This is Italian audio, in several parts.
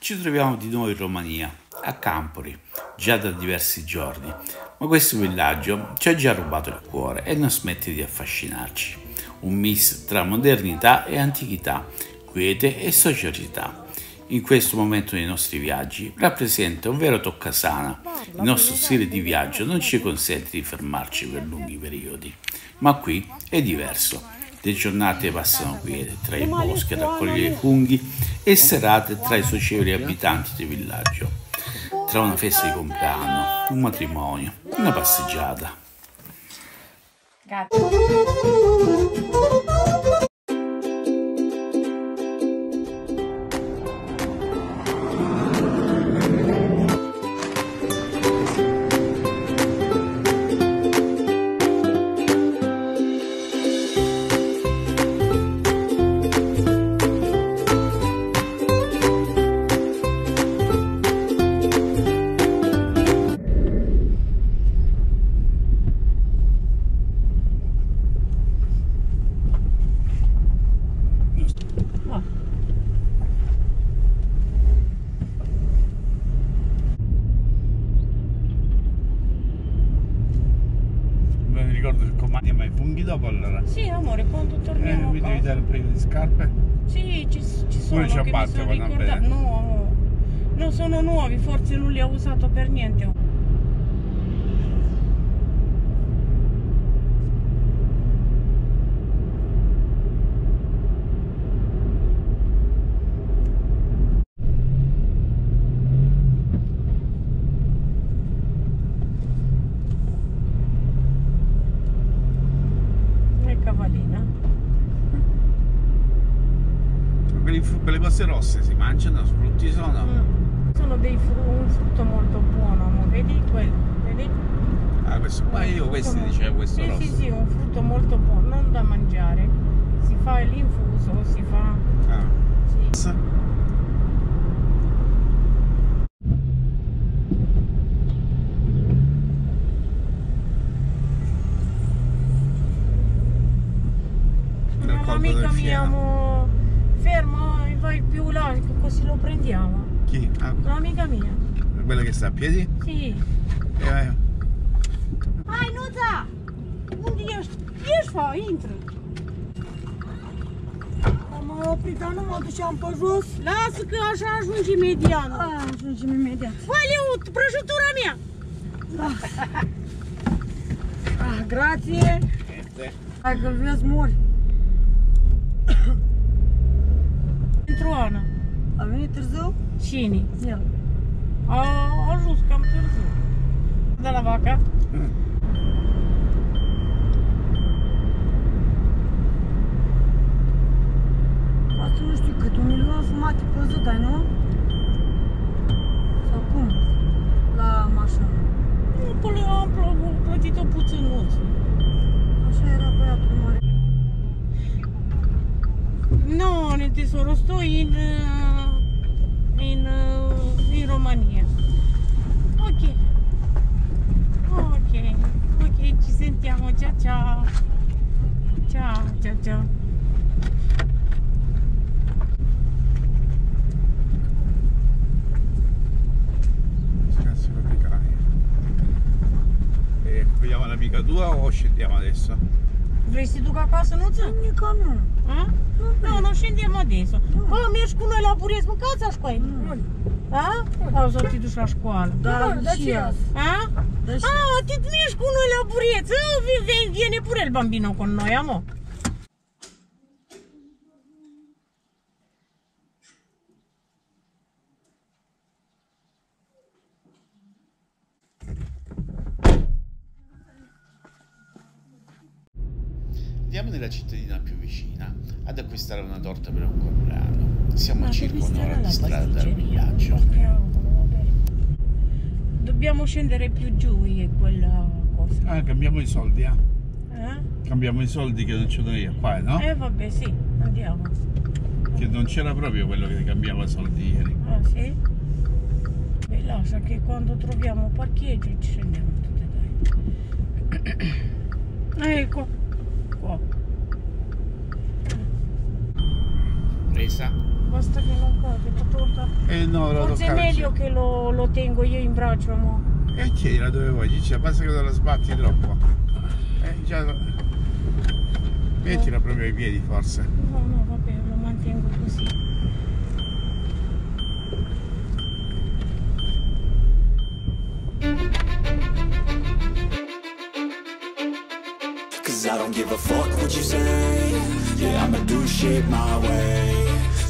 Ci troviamo di nuovo in Romania, a Campori, già da diversi giorni, ma questo villaggio ci ha già rubato il cuore e non smette di affascinarci. Un mix tra modernità e antichità, quiete e socialità. In questo momento dei nostri viaggi rappresenta un vero toccasana. Il nostro stile di viaggio non ci consente di fermarci per lunghi periodi, ma qui è diverso le giornate passano quiete tra i boschi a raccogliere funghi e serate tra i socievoli abitanti del villaggio. Tra una festa di compleanno, un matrimonio, una passeggiata. Grazie. Dopo allora? Sì, amore, quando torniamo eh, mi devi dare paio di scarpe? Sì, ci, ci sono. Pure ciabatte vanno bene? No, no, sono nuovi, forse non li ho usato per niente. quelle cose rosse si così lo prendiamo. Chi? Ah. Un'amica mia. Quella che sta a piedi? Sì. Eh, vai. Hai, Nuța! Unde ești? Ești, fa, intră. Am oprit, dar nu mă duceam pe jos. Lasă că așa ajungi imediat. A, ajungem imediat. Valeu, prăjitura mea! Da. Ah, grație. Hai că-l vezi mori. Troana. A venit târziu? Cine? El. A ajuns cam târziu. De la vaca? Asta nu știu cât, un milion jumate pe zi dai, nu? Sau cum? La mașină. Nu, până am plătit-o puținuț. Așa era băiatul mare. No, nel tesoro, sto in, in, in Romania. Ok. Ok, ok, ci sentiamo. Ciao ciao. Ciao, ciao, ciao. E vediamo l'amica tua o scendiamo adesso? Vrei să duc acasă, nu ți Nica nu. A? Nu, nu scendiamo adesso. Bă, mergi cu noi la Bureț, mâncați a școală. Da? Sau să te duci la școală? Da, da ce A? Da ce? Ah, ti mergi cu noi la Bureț. Viene pure il bambino con noi, amo. Andiamo nella cittadina più vicina ad acquistare una torta per un compleanno. Siamo a circa un'ora di strada dal villaggio. Dobbiamo scendere più giù e quella cosa. Ah, cambiamo i soldi, eh? Eh? Cambiamo i soldi che non c'erano io qua, no? Eh vabbè, sì, andiamo. Che non c'era proprio quello che cambiava i soldi ieri. Ah, sì? Lascia che quando troviamo parcheggio ci scendiamo tutte dai. Ecco. Qua. Presa? Basta che non cade la torta. E no, lo Forse è meglio che lo, lo tengo io in braccio, mo. E chiedila dove vuoi, dice, basta che te la sbatti troppo. Eh, già... Mettila proprio ai piedi forse. No, no, vabbè, lo mantengo così. Cause I don't give a fuck what you say Yeah, I'ma do shit my way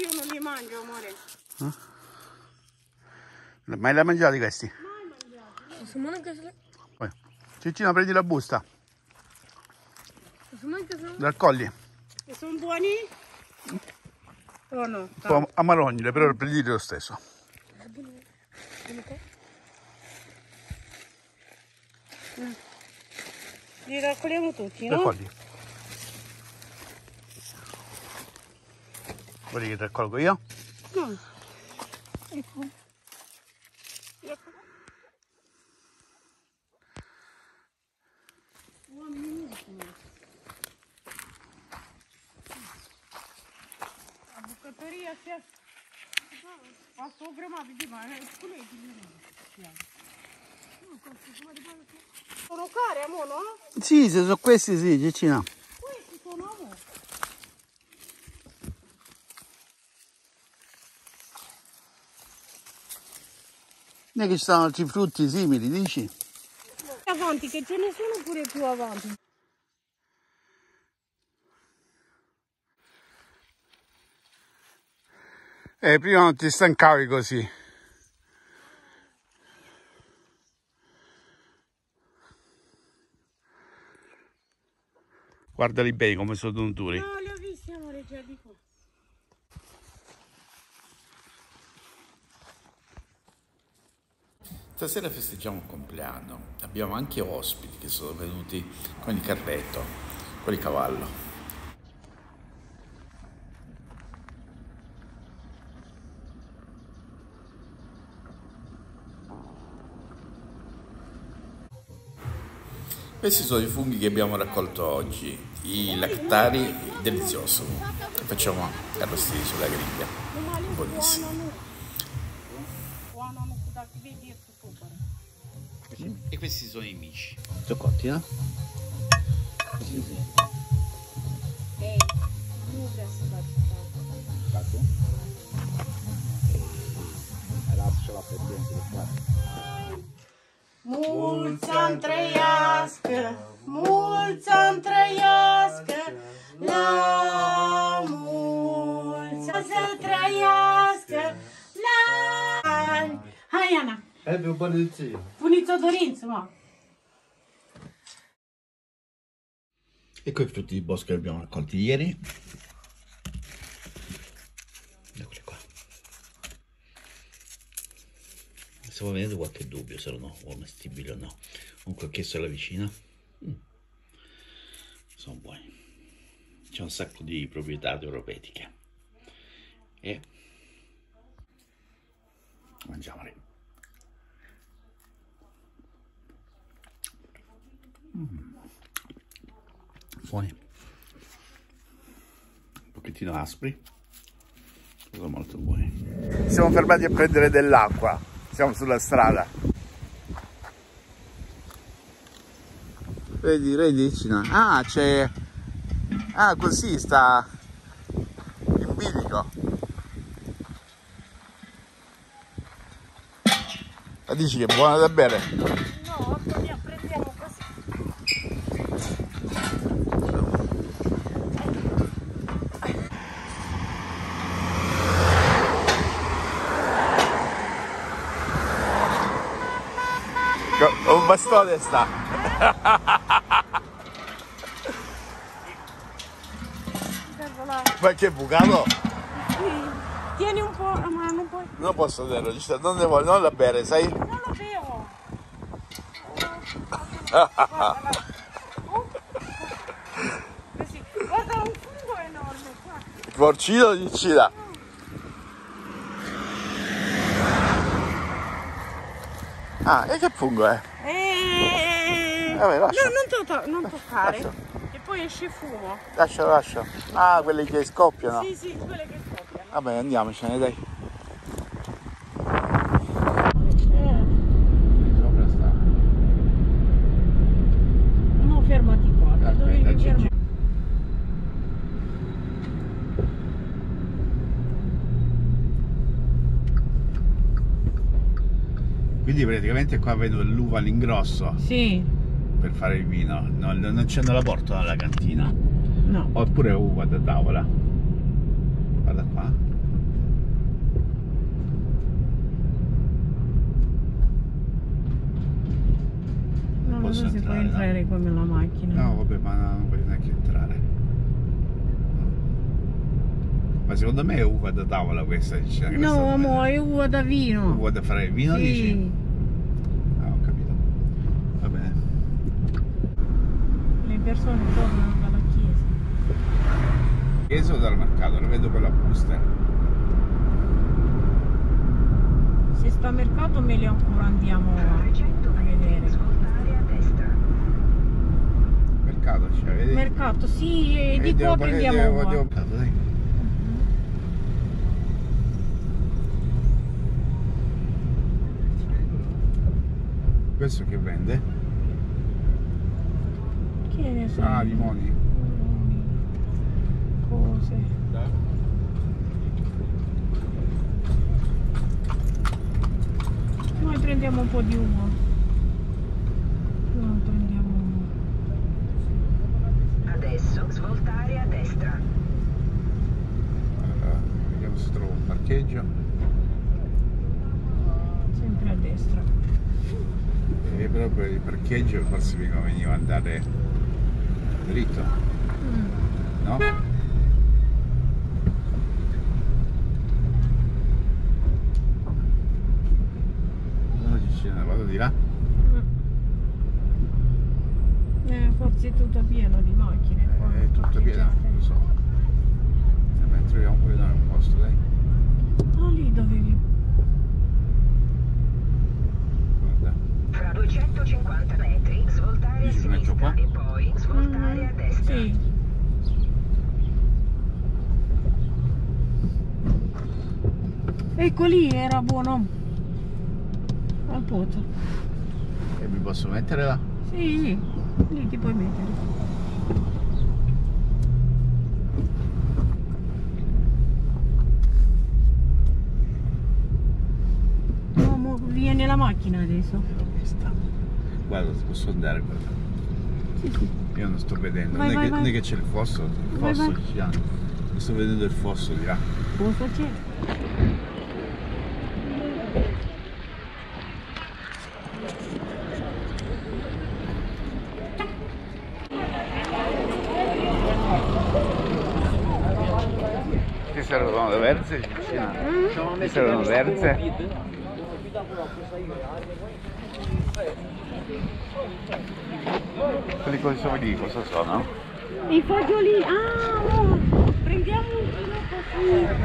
io non li mangio, amore. Mai l'hai mangiati questi? Mangiare? Poi. Cicina, prendi la busta. Posso mangiare? Raccogli. E sono buoni? O no? Un po' amarognile, però prendi lo stesso. Li raccogliamo tutti, no? Raccogli. Vuoi che raccolgo io? No. Ecco. Ecco. La bucătăria se a sopra ma vedi ma spuneți Sono care, amo, no? Sì, se sono questi sì, Cicina. Questi sono amo. Non è che ci stanno altri frutti simili, dici? Avanti, che ce ne sono pure più avanti. Eh, prima non ti stancavi così. Guardali bene come sono duri. No, li ho visti, amore, già di qua. Stasera festeggiamo un compleanno, abbiamo anche ospiti che sono venuti con il carretto, con il cavallo. Questi sono i funghi che abbiamo raccolto oggi, i lactari delizioso. Li facciamo arrostiti sulla griglia, buonissimi. E questi sono i mici. Sono cotti, eh? Ei, nu vrea să faci Mulți ani trăiască, mulți ani trăiască, la mulți ani să trăiască, la ani. Hai, Ana, Happy birthday. puniți o dorință, mă. Ecco i frutti di bosco che abbiamo raccolti ieri. Eccoli qua. Stavo venendo qualche dubbio se erano commestibili o no. Comunque ho chiesto alla vicina. Mm. Sono buoni. C'è un sacco di proprietà europetiche. E mangiamoli. buoni un pochettino aspri sono molto buoni Siamo fermati a prendere dell'acqua. Siamo sulla strada. vedi vedi Cina? ah c'è ah così sta in bilico ma dici che è buona da bere? No, prendiamo, prendiamo così. Co- Un bastone sta. Ma che bucato? Tieni un po', ma non puoi. Non posso sta- non ne voglio, non la bere, sai? Non lo bevo. Guarda. Oh. Così. Guarda un fungo enorme qua. Porcino di Cina. Ah, e che fungo è? Eh, Vabbè, lascia. no, non, to- non toccare. lascia. E poi esce fumo. Lascia, lascia. Ah, quelli che scoppiano. Sì, sì, quelle che scoppiano. Vabbè, andiamocene, dai. Eh, Sopra sta. no, fermati qua. Aspetta, Dovevi ci fermare. Quindi praticamente qua vedo l'uva all'ingrosso Sì, per fare il vino. Non, non c'è la porto alla cantina. no. Oppure uva da tavola. Guarda qua. Non Posso so entrare, puoi entrare come la macchina. No, vabbè, ma non puoi neanche entrare. Ma secondo me è uva da tavola questa. dice, che No, amore, è uva da vino. Uva da fare il vino, sì. dici? Ah, ho capito. Va bene. Le persone tornano dalla chiesa. Chiesa o dal mercato? Lo vedo per la busta. Se sta a mercato meglio ancora andiamo a, vedere. Mercato, cioè, vedi? Mercato, sì, e Eh, di devo qua prendiamo devo- devo- Mercato, dai. Questo che vende? Ah, limoni. Cose. Noi prendiamo un po' di uva. Noi prendiamo Adesso svoltare a destra. Allora, vediamo se trovo un parcheggio. sempre a destra. E però per il parcheggio forse mi conveniva andare dritto, Mm. no? Vado di là. Eh, forse è tutto pieno di macchine qua. È tutto pieno, parcheggiate. lo so. Vabbè, troviamo pure noi un posto, dai. Ah, lì dovevi. Guarda. Fra 250 metri svoltare a sinistra e poi svoltare a Mhm, destra. Sì. Ecco lì era buono. Al pozzo. E mi posso mettere là? Sì, lì ti puoi mettere. Viene la macchina adesso. Guarda, posso andare, guarda. Io non sto vedendo, vai, non, vai, è che, non, è che, c'è il fosso, il fosso vai. Piano. sto vedendo il fosso di là. Cosa c'è? Ti servono le verze? Mm? Ti servono verze? Quelli cosa sono lì, cosa sono? I fagiolini, ah no, prendiamo un chilo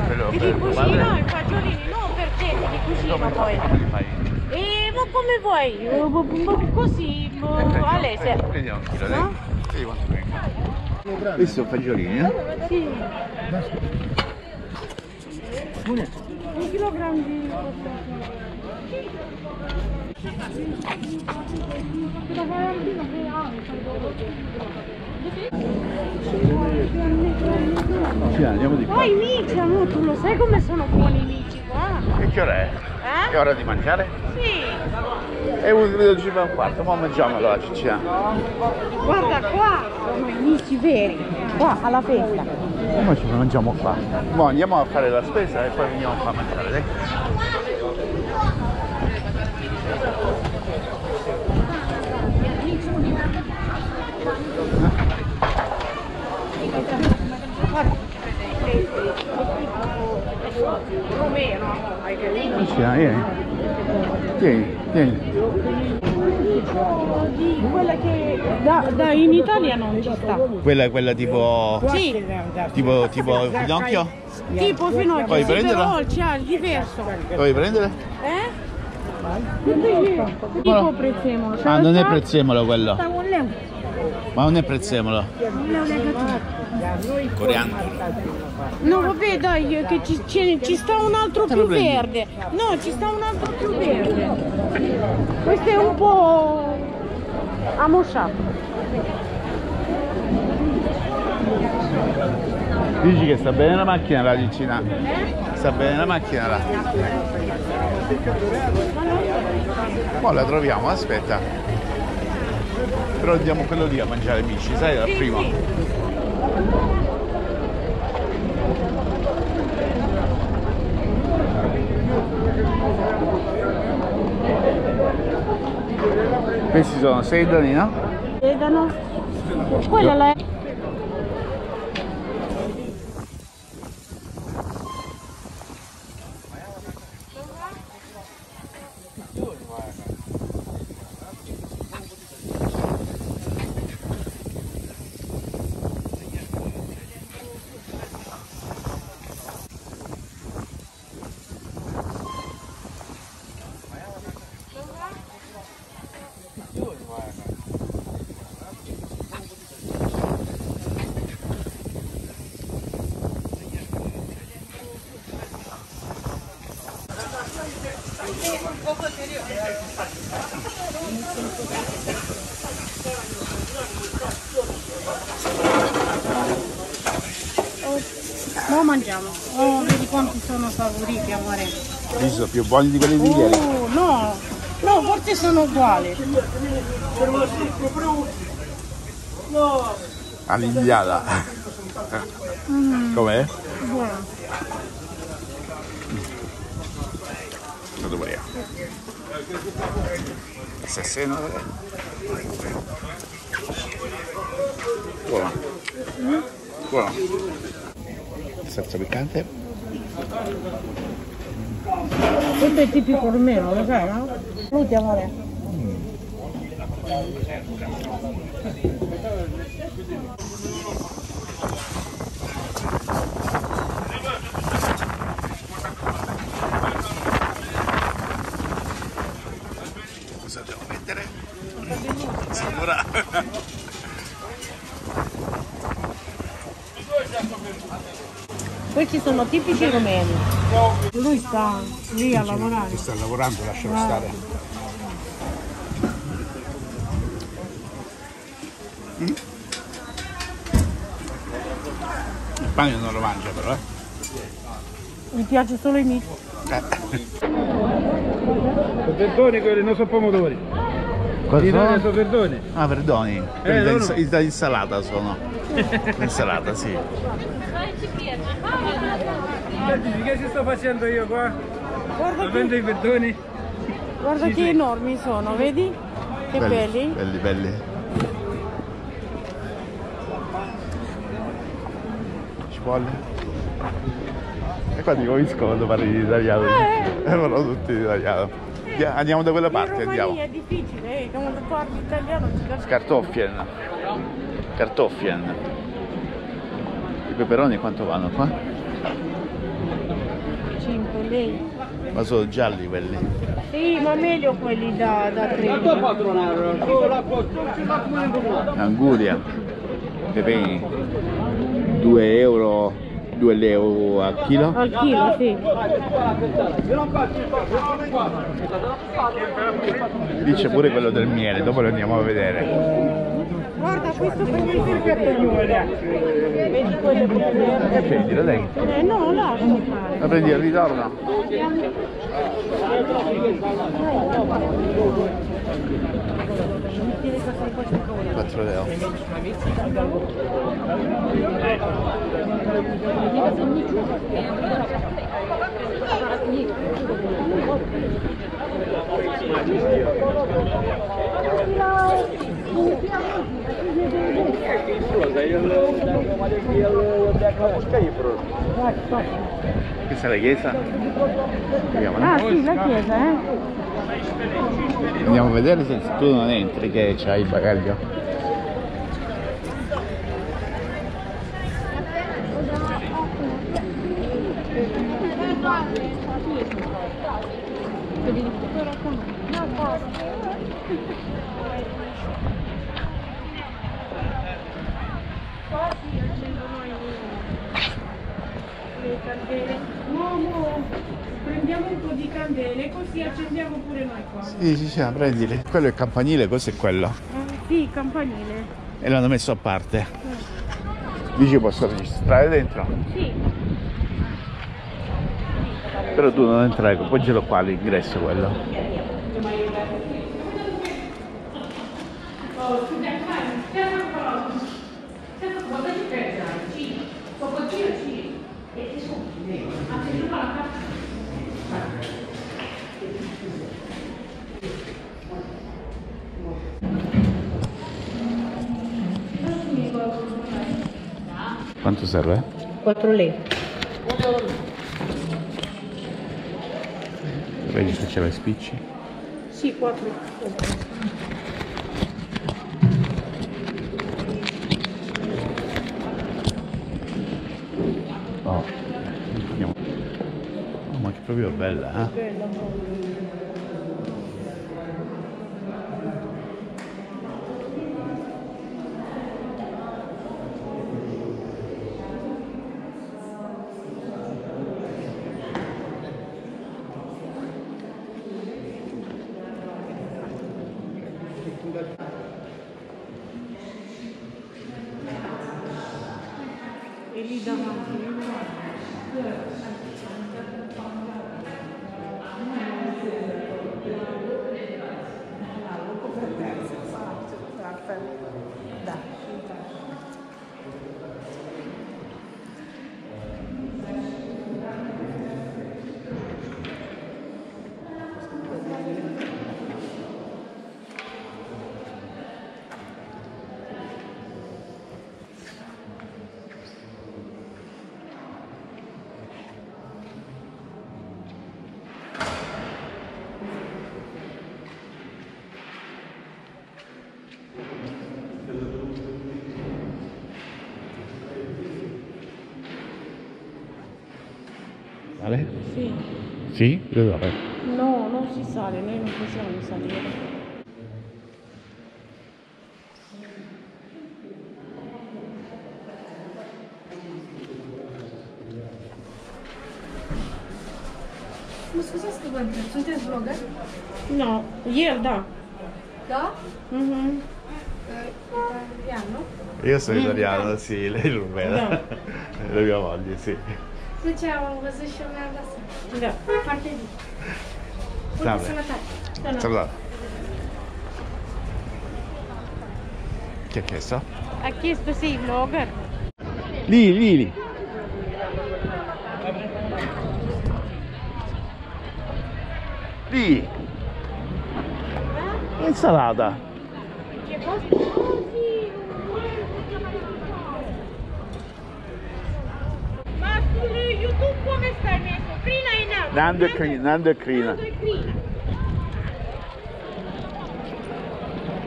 Quello così. E tuo cucina, padre? i fagiolini, no per te, di cucina Come, poi. come li fai? E ma come vuoi? Eh, Così, ma- Ale, se... Prendiamo un chilo, dai. No? Sì, quanto vengono? Questi sono fagiolini, eh? Sì. Un chilogrammo di Sì, andiamo di qua. Poi mici, amore, tu lo sai come sono buoni i mici qua? E che ora è? È Eh? ora di mangiare? Sì. È un minuto e un quarto, ma mangiamolo la ciccia. Guarda qua, sono i mici veri. Qua, alla festa. Come ci mangiamo qua? Mo andiamo a fare la spesa e poi veniamo qua a mangiare, dai. Romero, hai Sì, vieni. Tieni, tieni. Di quella che da, da in Italia non ci sta. Quella è quella tipo. Sì, tipo tipo finocchio? tipo finocchio, Vuoi sì, però c'è il diverso. Vuoi prendere? Eh? Tipo prezzemolo. Ah, non è prezzemolo quello. Ma non è prezzemolo. Coriandolo. No, vabbè, dai, che ci, ci- ci sta un altro più prendi? verde. No, ci sta un altro più verde. Questo è un po' ammosciato. Dici che sta bene la macchina là vicina? Sta bene la macchina là. Poi la troviamo, aspetta. Però andiamo quello lì a mangiare amici, sai, primo. sì. Questi sono sedani, no? Vedano. Quella la Ora mangiamo. Oh, vedi quanti sono favoriti, amore. Questi sono più buoni di quelli di ieri. Oh, no. No, forse sono uguali. All'indiata. Com'è? Buono. Lo vogliamo. Assassino. Buono. Buono. Salsa piccante. Questo è tipico rumeno, lo sai, no? Saluti, amore. Cosa devo mettere? Signora. Questi sono tipici rumeni. Lui sta lì a lavorare. Sta lavorando, lascialo Ah. stare. Mm? Il pane non lo mangia però, eh? Mi piace solo i mici. Verdone quelli non sono pomodori. Cosa sono? sono verdone. Ah, perdoni. Quelli da, ins- da insalata sono. Insalata, sì. Senti, che ci sto facendo io qua? Guarda che, i verdoni. guarda Sì, che sì. enormi sono, vedi? Che belli. Belli, belli. Cipolle. E qua ti capisco quando parli di italiano. Eh. Parlano tutti di italiano. Andia- Andiamo da quella parte, in andiamo. È difficile, eh, quando parli italiano ti capisco. Kartoffien. I peperoni quanto vanno qua? 5 lei. Ma sono gialli quelli. Sì, ma meglio quelli da, da 30. Anguria. Pepeni. 2 euro. 2 euro al chilo. Al chilo, sì. Dice pure quello del miele, dopo lo andiamo a vedere. Guarda, questo per me è Vedi quello che E prendilo dai. Eh, no, lascia fare. La prendi al ritorno? Quattro euro. Questa è la chiesa? Vediamo? Ah, sì, la chiesa, eh. Andiamo a vedere se tu non entri che c'hai il bagaglio. Le candele. No, no, prendiamo un po' di candele così accendiamo pure Sì, sì, sì, prendili. Quello è il campanile, questo è quello. Eh, sì, campanile. E l'hanno messo a parte. Dici posso registrare dentro? Sì. Però tu non entrai, poggialo qua l'ingresso quello. Quanto serve? 4 lei. Vedi se c'è le spicci. Sì, 4. Oh. Oh, ma che proprio bella, eh? E lì davanti. Vale? Sì. Sì? Dove? No, non si sale, noi non possiamo salire. Mă scuzați că vă întreb, sunteți vlogger? No, el da. Da? Mhm. Italian, nu? Io sono italiano, sì, lei è rumena. No. La mia moglie, sì. Deci am văzut și mi-am Multă Salve. Salutato. Che ha chiesto? Ha chiesto sì, vlogger. Lì, lì, lì. Lì. Insalata. YouTube come stai messo? Crina e Nando. Nando e Crina, Nando e Crina.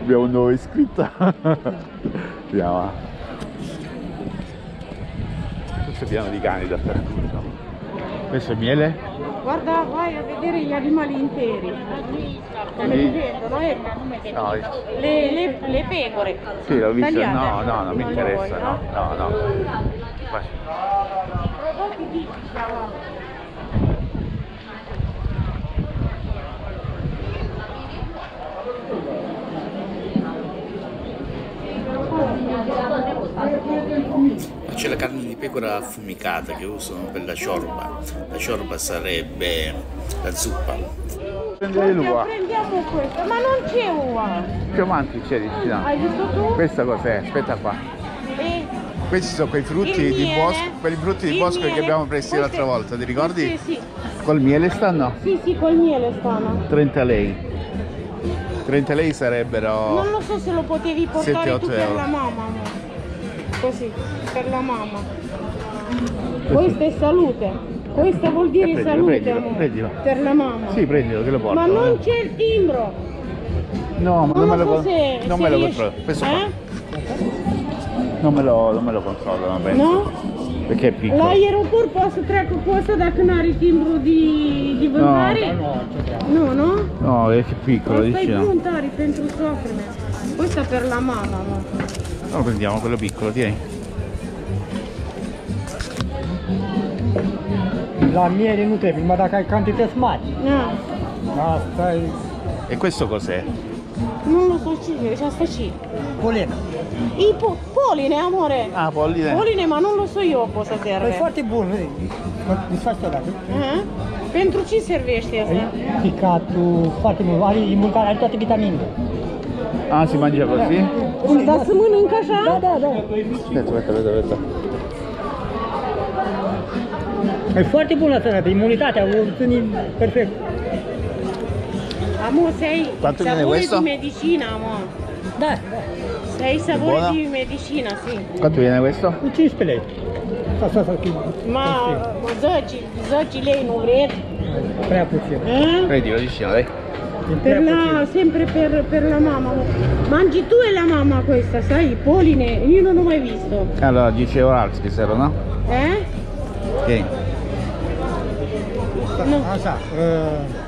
Abbiamo un nuovo iscritto. Andiamo. ah. Questo è pieno di cani dappertutto. Questo è miele? Guarda, vai a vedere gli animali interi. Come li vendono, eh? No, Le, le, le pecore. sì, l'ho visto. No, no, non mi interessa. No, no, no. Vai. C'è la carne di pecora affumicata che usano per la ciorba. La ciorba sarebbe la zuppa. Prendere l'uva. Prendiamo questo, ma non c'è uva. Più avanti c'è di no. Hai visto tu? Questa cos'è? Aspetta qua. Questi sono quei frutti di bosco, quelli frutti di bosco che abbiamo presi Queste- l'altra volta, ti ricordi? Sì, sì. Col miele stanno? Sì, sì, col miele stanno. 30 lei. 30 lei sarebbero Non lo so se lo potevi portare 7-8 tu per euro. la mamma. Così, per la mamma. Questa è salute. Questa vuol dire Eh, prendilo, salute, prendilo, amore. prendilo. Per la mamma. Sì, prendilo che lo porto. Ma non c'è il timbro. No, ma non, Non me lo non me lo controllo. Questo qua. eh? Non me lo, non me lo controllo, non penso. No? Perché è piccolo. L'aeroport posso trec cosa dacă n-are timbru di, di vânzare? Nu, nu? No, è che è piccolo, Asta dici no. bun tare pentru soacră mea. Questa per la mamma, mă. No, prendiamo quello piccolo, tieni. La miele nu trebuie, numai dacă ai cantități mari. Na, Asta e E questo cos'è? Nu lo so ce și asta ce polen. E po poline, amore. Ah, polline. Poline, ma non lo so io cosa E serve. foarte bun, vezi? Mă desfaci odată. Eh? Pentru ce servește E asta? picatul, foarte mult, are e mâncare, are toate vitaminele. Ah, si mangia così? Dar să mănânc așa? Da, da, da. Aspetta, aspetta, aspetta, aspetta. E foarte bun la sănătate, imunitatea, o ține perfect. Amo, sei Quanto viene sapore questo? di medicina, amo. Da, Sei sapore di medicina, sì. Quanto viene questo? cu 15 lei. Asta, asta, asta, Ma 10, 10 lei vreți? prea puțin. Eh? Prendilo vicino, dai. Per la, sempre per, per la mamma. Mangi tu e la mamma questa, sai? Polline, io non ho mai visto. Allora, 10 euro altri servono, no? Eh? Ok. Nu. Așa, uh,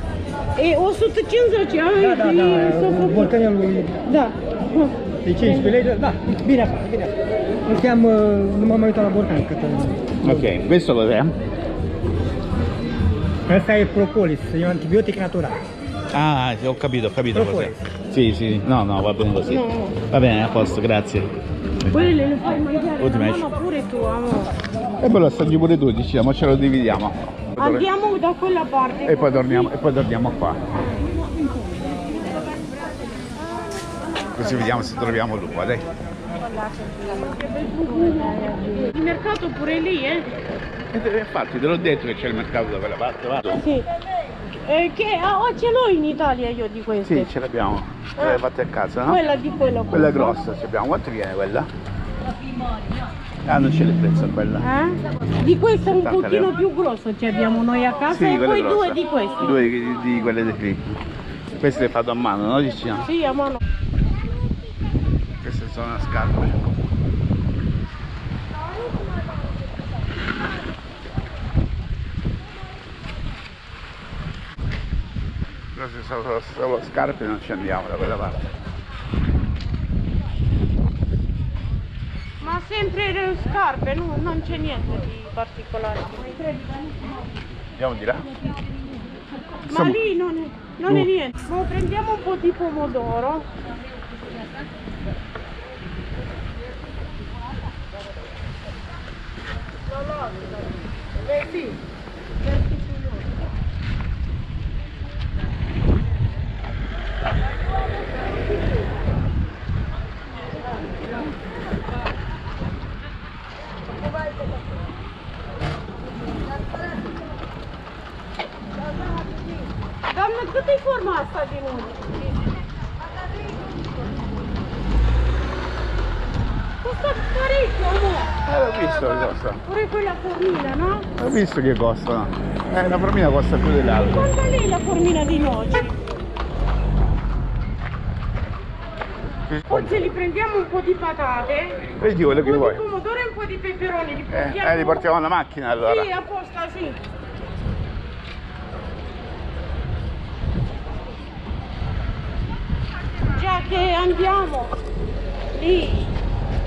E 150, ai, da, da, da, e s-o făcut. borcanelul e Da. De 15 lei, da, bine așa, bine. Îl cheamă, nu m-am mai uitat la borcan, că Ok, questo cos'è? Asta e propolis, e un antibiotic natural. Ah, ho capito, ho capito cos'è. Sì, sì, no, no, va bene così. No. Va bene, a posto, grazie. Quelle le fai mangiare mamma pure tu, amore. E poi lo assaggi pure tu, diciamo, ce lo dividiamo. Andiamo da quella parte. E poi torniamo, e poi torniamo qua. Così vediamo se troviamo l'uva, dai. Il mercato pure lì, eh? E te- infatti te l'ho detto che c'è il mercato da quella parte, va? Sì. Eh, che ah, oh, ce l'ho in Italia io di queste. Sì, ce l'abbiamo. Ce l'hai fatte a casa, no? Quella di quello. Quella è grossa, ce l'abbiamo. Quanto viene quella? Ah, non c'è il prezzo quella. Eh? Di questo un 70 pochino euro. più grosso ci abbiamo noi a casa Sì, e poi grossa. due di questi. Due di, di quelle di qui. Queste le fatto a mano, no? Dici no? Sì, a mano. Queste sono scarpe. Queste sono solo scarpe non ci andiamo da quella parte. Sempre le scarpe, no, non c'è niente di particolare. Andiamo di là? Ma lì non è, non è niente. Ma prendiamo un po' di pomodoro. Doamnă, cât forma asta din unghi? Cum costa parecchio, amore. Eh, l'ho visto che costa. Pure quella formina, no? Ho visto che costano. Eh, la formina costa più dell'altra. Quanto è la formina di? Poi se li prendiamo un po' di patate, Vedi quello che un po' vuoi. di pomodoro e un po' di peperoni, li Eh, eh, li portiamo alla macchina allora. Sì, apposta, sì. Già che andiamo lì,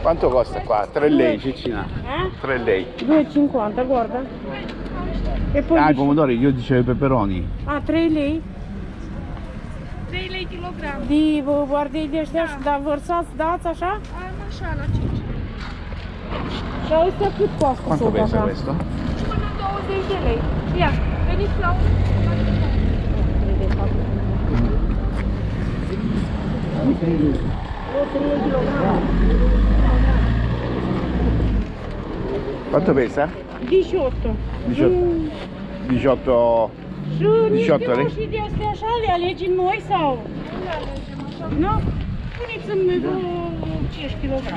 Quanto costa qua? 3 lei, Ciccina. eh? 3 lei. 2,50, guarda. E poi... Ah, i dici- pomodori, io dicevo i peperoni. Ah, 3 lei? 3 lei kilogram. Di, vă guardei de ăștia și da vărsați, dați așa? Am așa la 5. Și ăstea cât costă Quanto pesa questo? Până 20 de lei. Ia, veniți la un... Quanto pesa? 18. 18. 18. Și 18 niște lei? roșii de astea așa le alegem noi sau? Nu? Puneți-mi vreo 5 kg.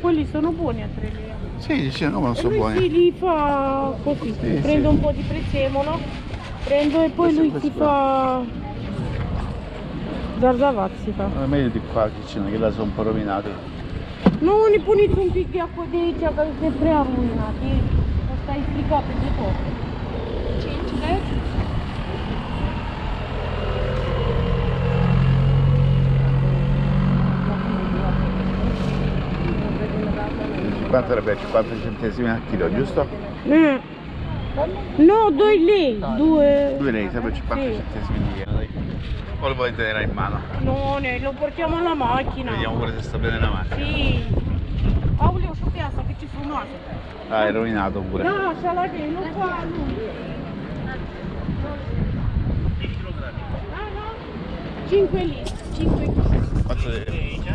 Quelli sono buoni a 3 lei. Sì, sì, no, ma non sono lui si buoni. li fa così, Sì, prendo sì. un po' di prezzemolo, prendo e poi Questo- lui si fa zarzavazzi fa. Non è meglio di qua, Ciccina, che la sono un po' rovinati. Nu ne puneți un pic de acolo de aici, că este prea ruinat. E, asta e stricat de tot. 5 lei? Quanto sarebbe? 50 centesimi al chilo, giusto? Mm. No, 2 lei, 2... 2 lei, sempre 50 Sì. centesimi di chilo. dai. O lo volete tenere in mano? No, ne, lo portiamo alla macchina. Vediamo pure se sta bene la macchina. Sì. Aoleu, și pe asta, că ce frumoasă. Ah, è rovinato pure. Da, așa la vei, nu fa lui. Da, da. 5 lei, 5 lei.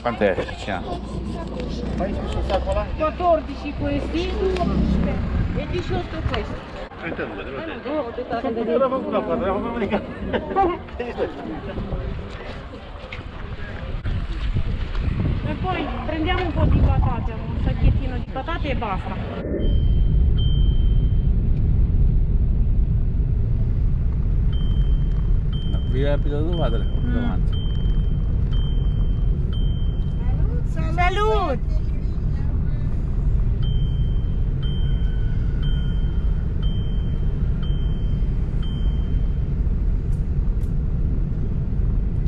Quanto Quanto è, Ciccina? 14 questi e 18 questi. 32, te l'ho detto. E poi prendiamo un po' di patate, un sacchettino di patate e basta. No, vi abito trovatele, davanti. Salut!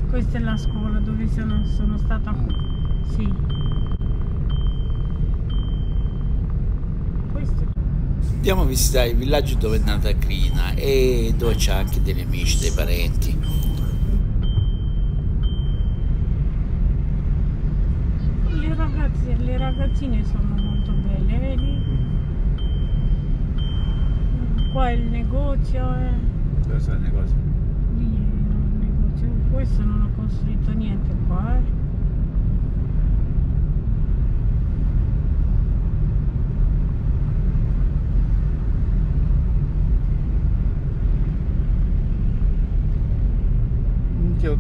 Questa è la scuola dove sono, sono stata. Sì. Questo. Andiamo a visitare il villaggio dove è nata Crina e dove c'è anche degli amici, dei parenti. Le ragazze, ragazzine sono molto belle, vedi? Qua è il negozio, eh. Dove sono le cose? Lì è il negozio. Questo non ho costruito niente qua, eh.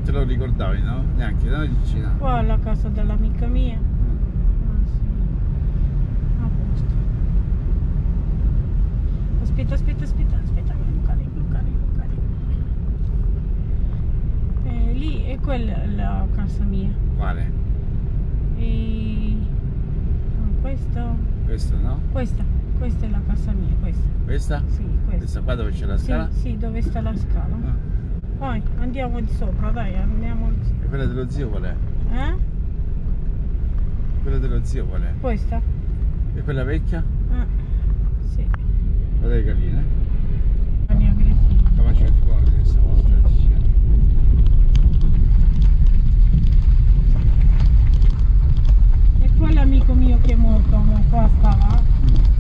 Te lo ricordavi, no? Neanche, no, Ciccina? Qua è la casa dell'amica mia. Ah, sì. A posto. Aspetta, aspetta, aspetta, aspetta, Luca, Luca, Luca. Eh, lì è quella la casa mia. Quale? E questo, Questo, no? questa, questa è la casa mia, questa. Questa? Sì, questa. Questa qua dove c'è la Sì, scala? sì, dove sta la scala. Ah. Vai, andiamo di sopra, dai, andiamo di E quella dello zio qual è? Eh? Quella dello zio qual è? Questa? E quella vecchia? Ah, sì. Quella delle galline? Faccio di cuore questa volta, Ciccina. E quell'amico mio che è morto, mo, qua stava,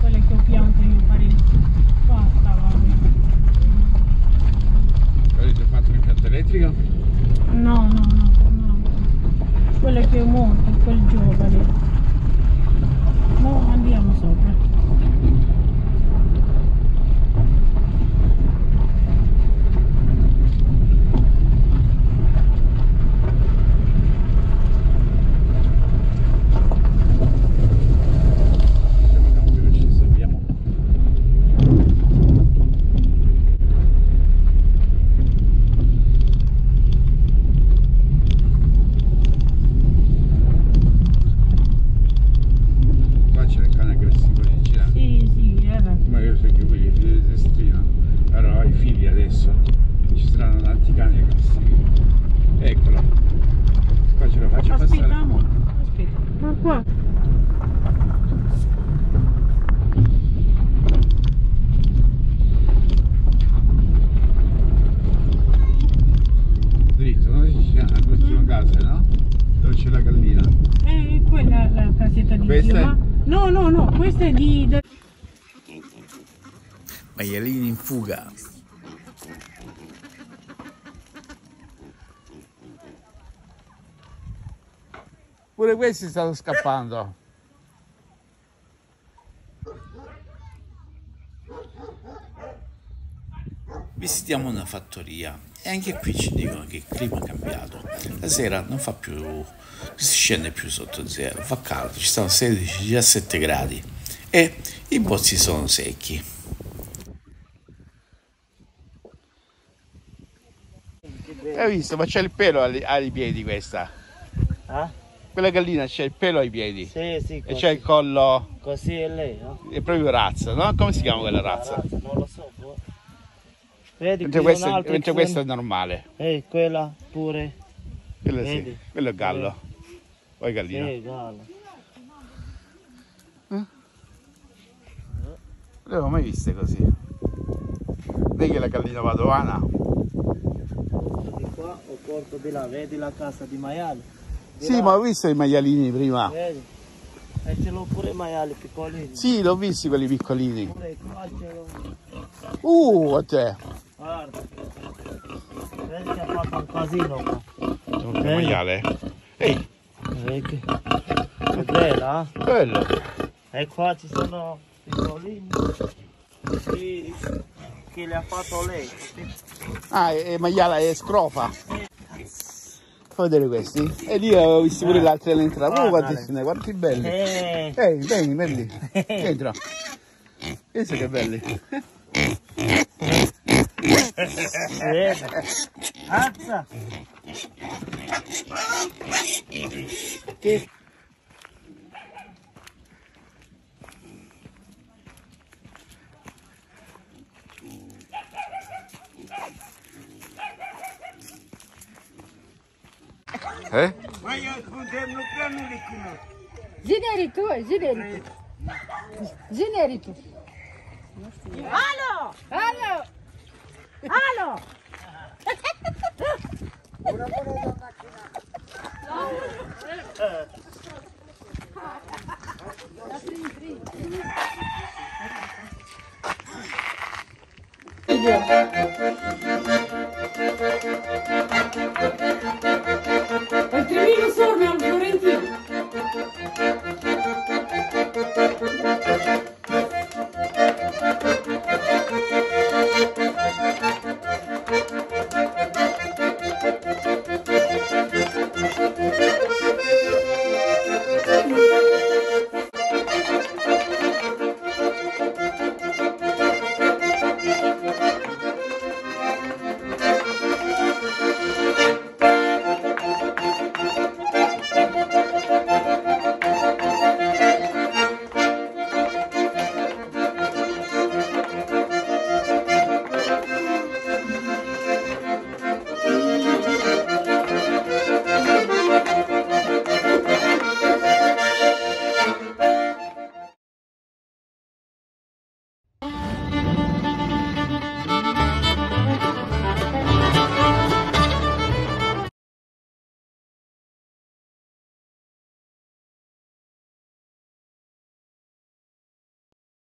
quello che ho pianto io parecchio. Qua stava. Avete fatto l'impianto elettrico? No, no, no, no. Quello che è morto, quel giovane. No, andiamo sopra. qua. Dritto, no? Alla prossima casa, no? Dove c'è la gallina. Eh, quella è la casetta di Questa Dio, è? ma... No, no, no, questa è di... de- Maialini in fuga. Pure questi stanno scappando. Visitiamo una fattoria e anche qui ci dicono che il clima è cambiato. La sera non fa più, si scende più sotto zero, fa caldo, ci stanno 16-17 gradi e i pozzi sono secchi. Hai visto? Ma c'è il pelo ai, ai piedi questa. Ah? Quella gallina c'è il pelo ai piedi. Sì, sì, E così. c'è il collo. Così è lei, no? È proprio razza, no? Come si chiama quella razza? Razza, non lo so. boh. Vedi, Mentre questo, mentre questo è normale. Ehi, quella pure. Quello sì. Quello è gallo. Poi gallina. Sì, gallo. Non le avevo mai viste così. Vedi che la gallina padovana? Qua o porto di là, vedi la casa di maiale? Di Sì, là, ma ho visto i maialini prima. Vedi? E ce l'ho pure i maiali piccolini. Sì, l'ho visti quelli piccolini. Pure qua ce l'ho. Uh, a te. Guarda. Vedi che ha fatto un casino qua. Un Vedi? maiale. Ehi, Vedi che... È bella, eh? quello. E qua ci sono piccolini. Che, che le ha fatto lei. Ah, è, è maiala, è scrofa. Fai vedere questi. E lì avevo visto pure l'altra all'entrata. Oh, quanti Guardale. ce ne, quanti belli. Eh, Ehi, vieni, belli. Entra. Pensa che belli. Alza! Che... હે Ginerito, ginerito. Ginerito. Alô! Alô! Alô! Yeah.